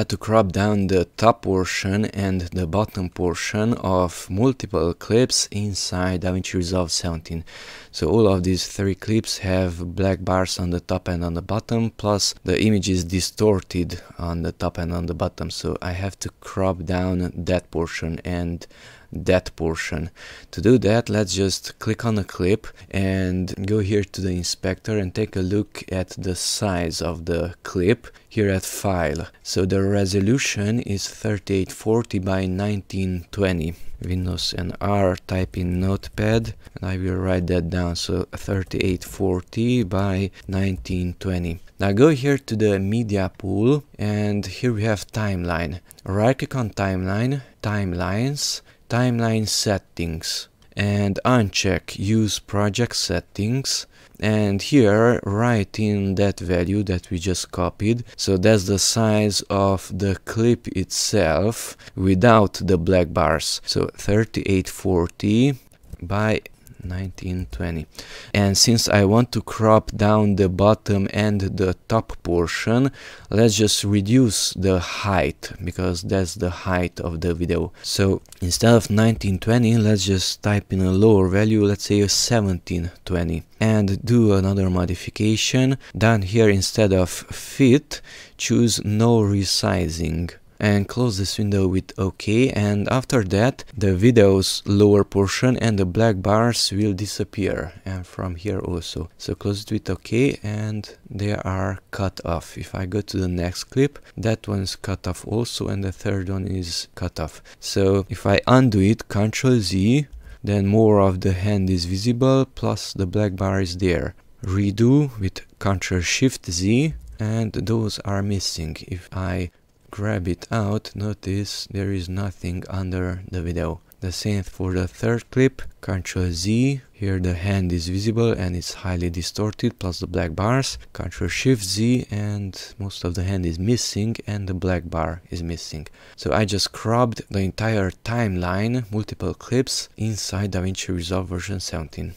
had to crop down the top portion and the bottom portion of multiple clips inside DaVinci Resolve 17. So all of these three clips have black bars on the top and on the bottom, plus the image is distorted on the top and on the bottom. So I have to crop down that portion and that portion. To do that, let's just click on a clip and go here to the inspector and take a look at the size of the clip here at file. So the resolution is 3840 by 1920. Windows and R type in notepad and I will write that down so 3840 by 1920 now go here to the media pool and here we have timeline right click on timeline timelines timeline settings and uncheck use project settings. And here write in that value that we just copied so that's the size of the clip itself without the black bars. So 3840 by 1920 and since I want to crop down the bottom and the top portion let's just reduce the height because that's the height of the video. So instead of 1920 let's just type in a lower value let's say a 1720 and do another modification. Down here instead of fit choose no resizing and close this window with OK and after that the video's lower portion and the black bars will disappear and from here also. So close it with OK and they are cut off. If I go to the next clip that one is cut off also and the third one is cut off. So if I undo it Ctrl Z then more of the hand is visible plus the black bar is there. Redo with Ctrl Shift Z and those are missing. If I grab it out, notice there is nothing under the video. The same for the third clip, Ctrl Z, here the hand is visible and it's highly distorted plus the black bars, Ctrl Shift Z and most of the hand is missing and the black bar is missing. So I just cropped the entire timeline, multiple clips inside DaVinci Resolve version 17.